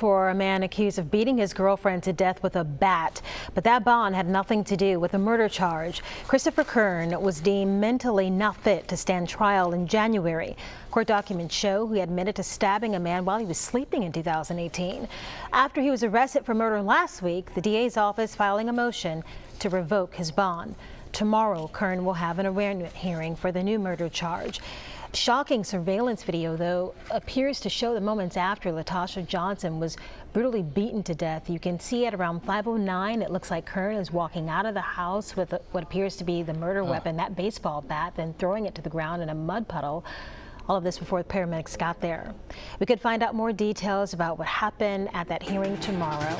for a man accused of beating his girlfriend to death with a bat, but that bond had nothing to do with a murder charge. Christopher Kern was deemed mentally not fit to stand trial in January. Court documents show he admitted to stabbing a man while he was sleeping in 2018. After he was arrested for murder last week, the DA's office filing a motion to revoke his bond. Tomorrow, Kern will have an arraignment hearing for the new murder charge. Shocking surveillance video, though, appears to show the moments after Latasha Johnson was brutally beaten to death. You can see at around 5.09, it looks like Kern is walking out of the house with what appears to be the murder oh. weapon, that baseball bat, then throwing it to the ground in a mud puddle. All of this before the paramedics got there. We could find out more details about what happened at that hearing tomorrow.